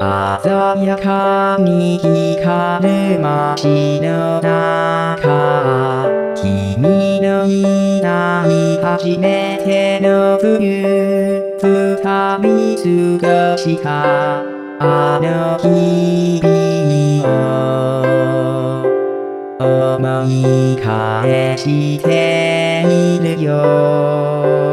鮮やかに光る街の中君のいない初めての冬二人過ごしたあの日々を思い返しているよ。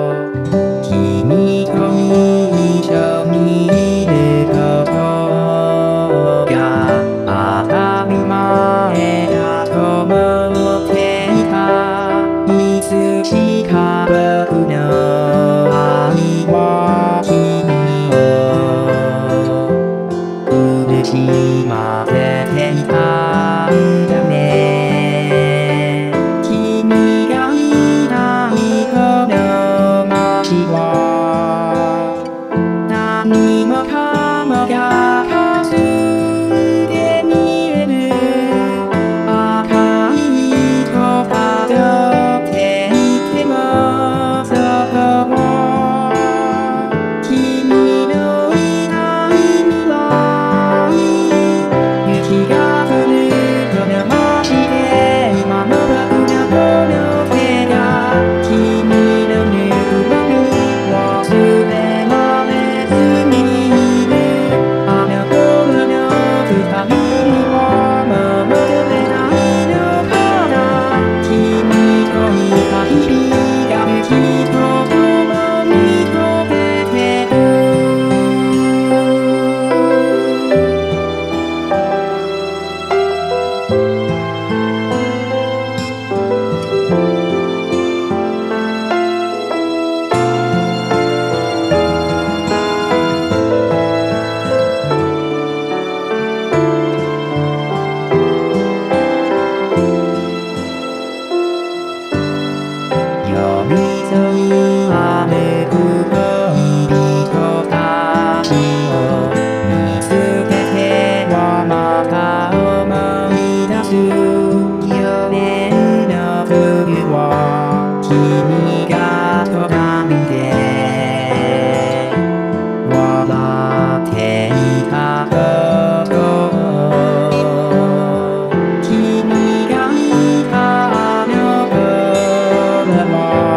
the bar.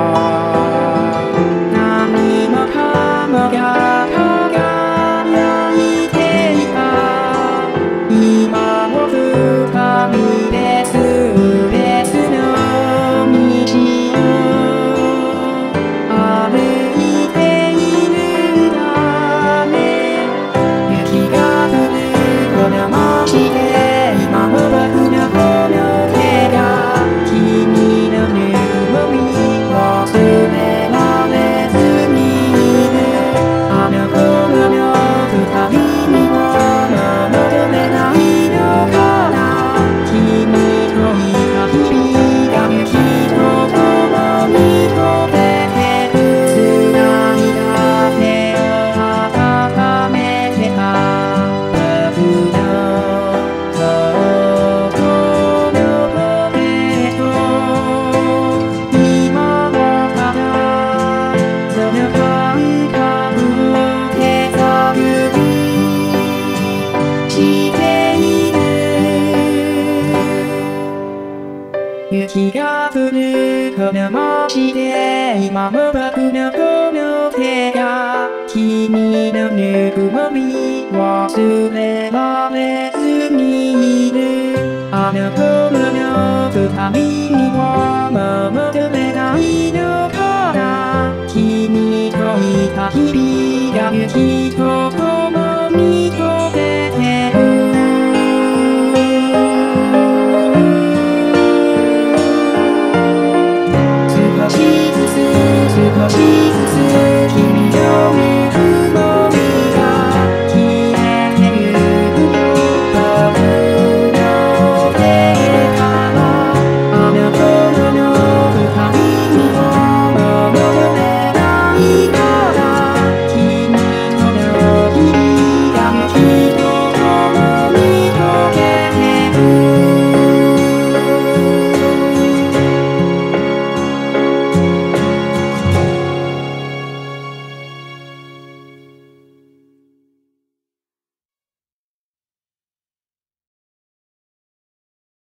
日が降る花街で今も僕のこの手が君のぬくもみ忘れられずにいるあの頃の二人にはもう求めないのかな君といた日々が雪とと